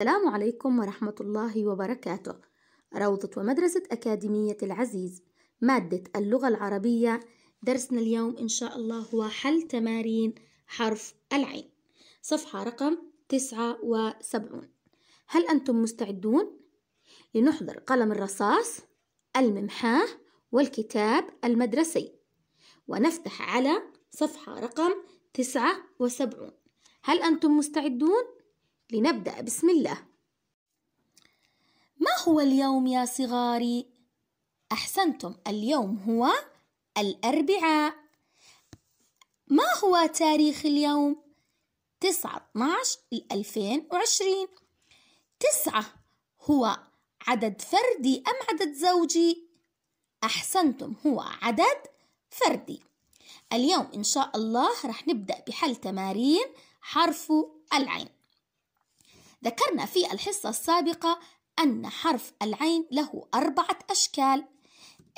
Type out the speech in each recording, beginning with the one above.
السلام عليكم ورحمة الله وبركاته. روضة ومدرسة أكاديمية العزيز مادة اللغة العربية. درسنا اليوم إن شاء الله هو حل تمارين حرف العين. صفحة رقم تسعة وسبعون. هل أنتم مستعدون؟ لنحضر قلم الرصاص الممحاه والكتاب المدرسي. ونفتح على صفحة رقم تسعة وسبعون. هل أنتم مستعدون؟ لنبدأ. بسم الله. ما هو اليوم يا صغاري؟ أحسنتم. اليوم هو الأربعاء. ما هو تاريخ اليوم؟ تسعة 12 ألفين وعشرين. تسعة هو عدد فردي أم عدد زوجي؟ أحسنتم. هو عدد فردي. اليوم إن شاء الله رح نبدأ بحل تمارين حرف العين. ذكرنا في الحصة السابقة أن حرف العين له أربعة أشكال.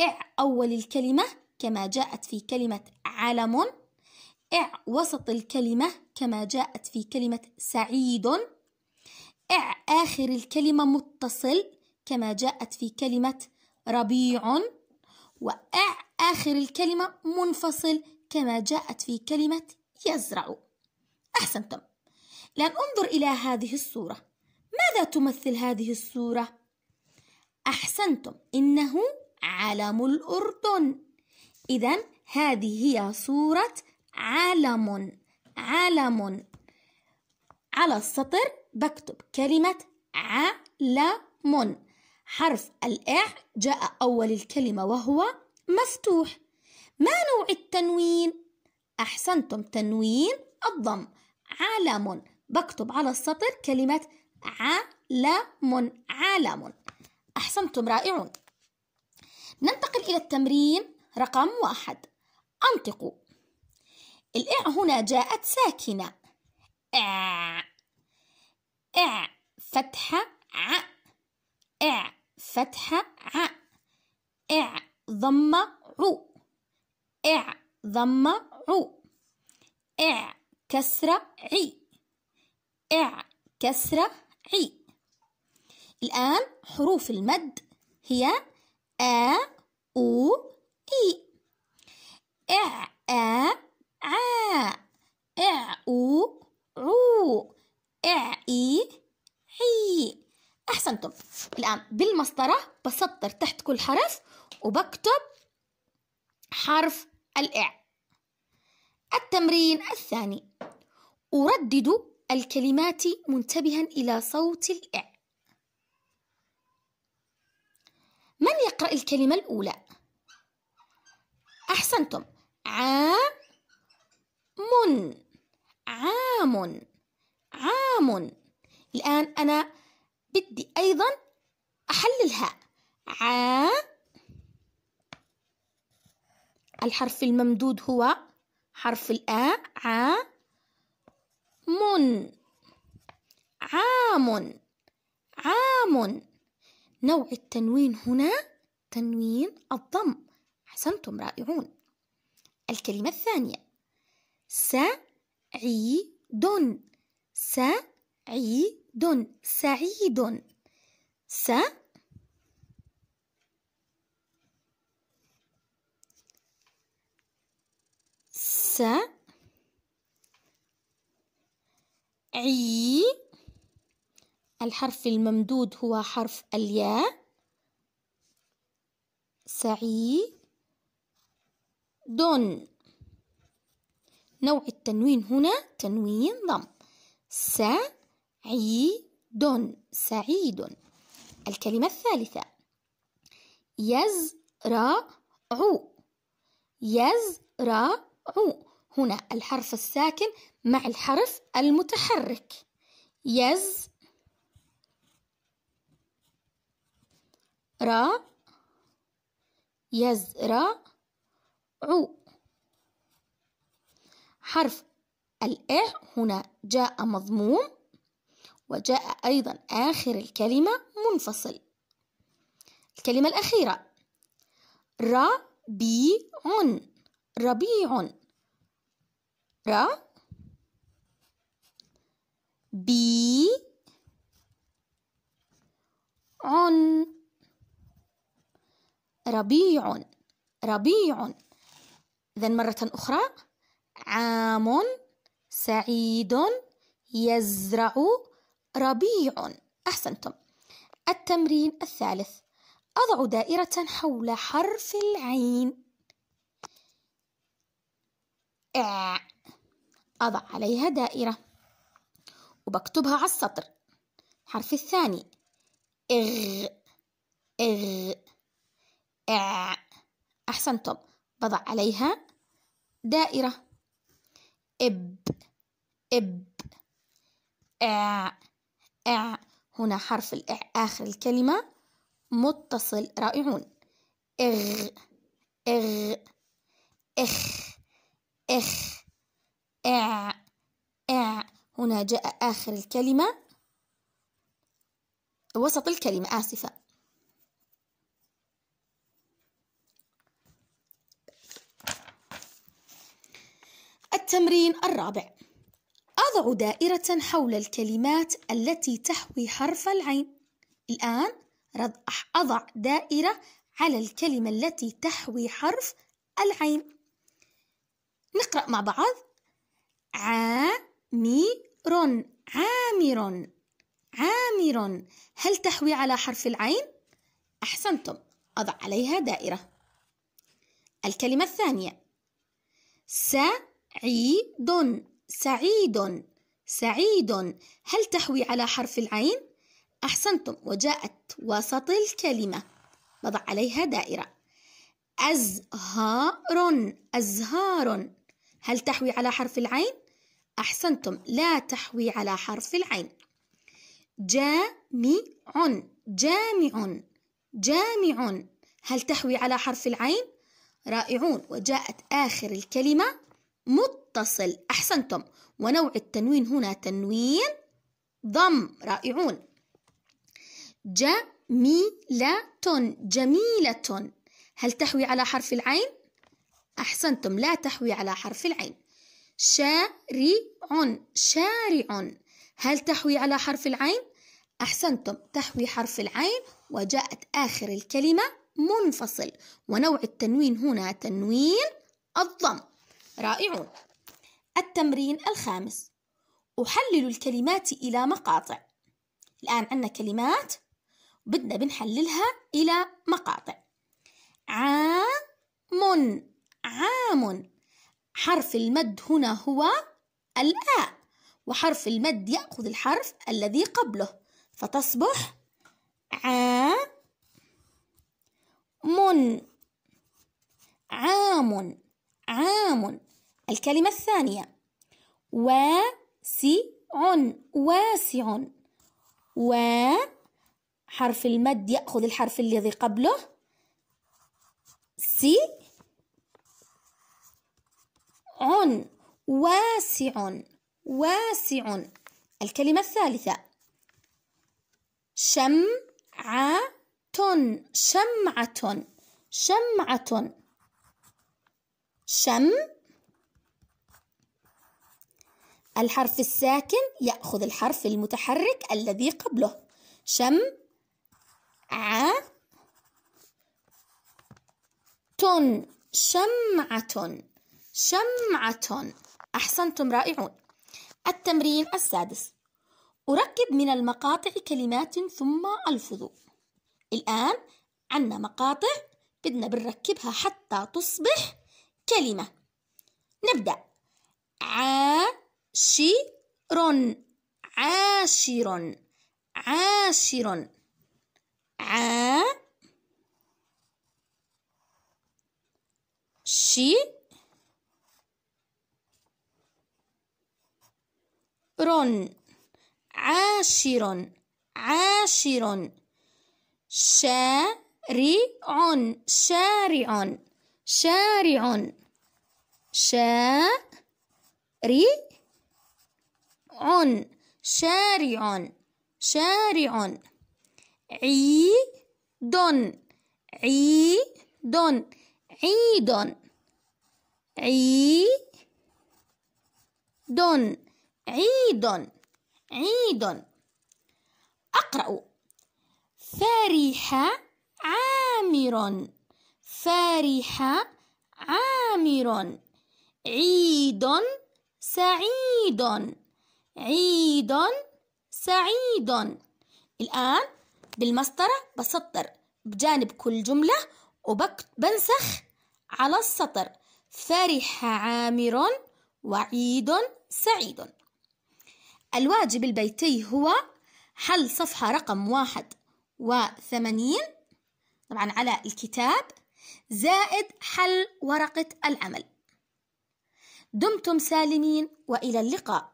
إع أول الكلمة كما جاءت في كلمة علم. إع وسط الكلمة كما جاءت في كلمة سعيد. إع آخر الكلمة متصل كما جاءت في كلمة ربيع. وإع آخر الكلمة منفصل كما جاءت في كلمة يزرع. أحسنتم. الآن أنظر إلى هذه الصورة. ماذا تمثل هذه الصورة؟ أحسنتم إنه علم الأردن. إذا هذه هي صورة علم علم. على السطر بكتب كلمة علم. حرف الإع جاء أول الكلمة وهو مفتوح. ما نوع التنوين؟ أحسنتم تنوين الضم. علم. بكتب على السطر كلمة علم علم أحسنتم رائعون. ننتقل إلى التمرين رقم واحد. أنطقوا. الإع هنا جاءت ساكنة. إع. إع. فتحة ع. إع. فتحة ع. إع. ضمة عو إع. ضمة عو إع. كسرة عي. إع كسرة عي. الآن حروف المد هي آ أو إي. إع آ عا إع أو عو. إع إي عي. أحسنتم. الآن بالمسطرة بسطر تحت كل حرف وبكتب حرف الإع. التمرين الثاني. أردد الكلمات منتبها إلى صوت الإع. من يقرأ الكلمة الأولى؟ أحسنتم. عام. عام. عام. الآن أنا بدي أيضا أحللها ع الحرف الممدود هو حرف الآ ع عام عام نوع التنوين هنا تنوين الضم. أحسنتم رائعون. الكلمة الثانية. سعيد سعيد سعيد س س عي. الحرف الممدود هو حرف الياء. سعي. دون. نوع التنوين هنا تنوين ضم. سعيد سعيد. الكلمة الثالثة. يزرع. يزرع. هنا الحرف الساكن مع الحرف المتحرك. يز را يزرع عو. حرف الإع هنا جاء مضموم وجاء أيضا آخر الكلمة منفصل. الكلمة الأخيرة. ربيع. ربيع. بي ربيع ربيع. إذا مرة أخرى عام سعيد يزرع ربيع. أحسنتم. التمرين الثالث. أضع دائرة حول حرف العين. أضع عليها دائرة وبكتبها على السطر. الحرف الثاني إغ إغ إع. أحسنتم بضع عليها دائرة. إب إب إع إع. هنا حرف الإع آخر الكلمة. متصل رائعون. إغ إغ إخ إخ. إع إع هنا جاء آخر الكلمة. وسط الكلمة آسفة. التمرين الرابع. أضع دائرة حول الكلمات التي تحوي حرف العين. الآن أضع دائرة على الكلمة التي تحوي حرف العين. نقرأ مع بعض. عامر عامر عامر هل تحوي على حرف العين؟ أحسنتم أضع عليها دائرة. الكلمة الثانية. سعيد سعيد سعيد. هل تحوي على حرف العين؟ أحسنتم وجاءت وسط الكلمة. بضع عليها دائرة. أزهار أزهار. هل تحوي على حرف العين؟ أحسنتم لا تحوي على حرف العين جامع جامع جامع هل تحوي على حرف العين؟ رائعون وجاءت آخر الكلمة متصل أحسنتم ونوع التنوين هنا تنوين ضم رائعون جميلة جميلة هل تحوي على حرف العين؟ أحسنتم لا تحوي على حرف العين. شارع شارع هل تحوي على حرف العين؟ أحسنتم تحوي حرف العين وجاءت آخر الكلمة منفصل. ونوع التنوين هنا تنوين الضم. رائعون. التمرين الخامس. أحلل الكلمات إلى مقاطع. الآن عندنا كلمات بدنا بنحللها إلى مقاطع. عام. عام. حرف المد هنا هو الآ وحرف المد يأخذ الحرف الذي قبله. فتصبح ع من عام عام. الكلمة الثانية. واسع واسع. و حرف المد يأخذ الحرف الذي قبله. سي واسع واسع. الكلمة الثالثة. شمعة شمعة شمعة. شم. الحرف الساكن يأخذ الحرف المتحرك الذي قبله. شم ع تن شمعة. شمعة. أحسنتم رائعون. التمرين السادس. أركب من المقاطع كلمات ثم ألفظ. الآن عنا مقاطع بدنا بنركبها حتى تصبح كلمة. نبدأ. عاشر عاشر عاشر ع شي رن عاشر عاشر شارع شارع شارع شارع شارع شارع عيد عيد عيد عيد عيد عيد. أقرأ. فرح عامر. فرح عامر. عيد سعيد. عيد سعيد. الآن بالمسطرة بسطر بجانب كل جملة وبنسخ على السطر. فرح عامر وعيد سعيد. الواجب البيتي هو حل صفحة رقم واحد وثمانين طبعا على الكتاب زائد حل ورقة العمل. دمتم سالمين وإلى اللقاء.